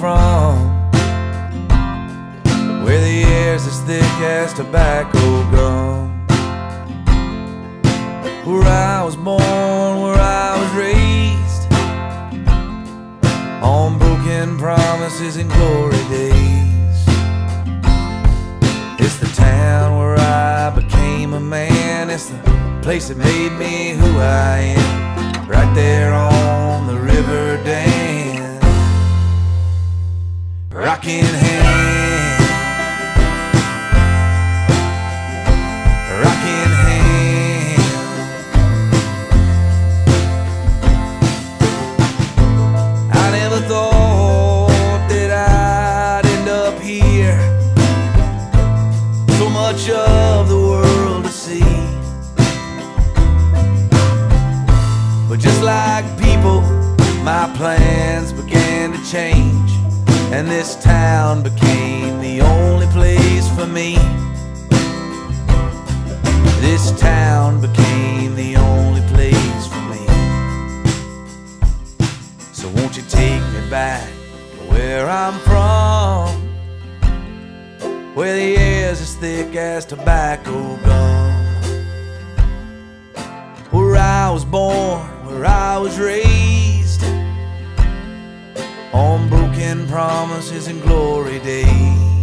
from. Where the air's as thick as tobacco gum. Where I was born, where I was raised. On broken promises and glory days. It's the town where I became a man. It's the place that made me who I am. Rocking hand. Rocking hand. I never thought that I'd end up here. So much of the world to see. But just like people, my plans began to change. And this town became the only place for me. This town became the only place for me. So won't you take me back where I'm from? Where the air's as thick as tobacco gum. Where I was born, where I was raised. Promises and glory days.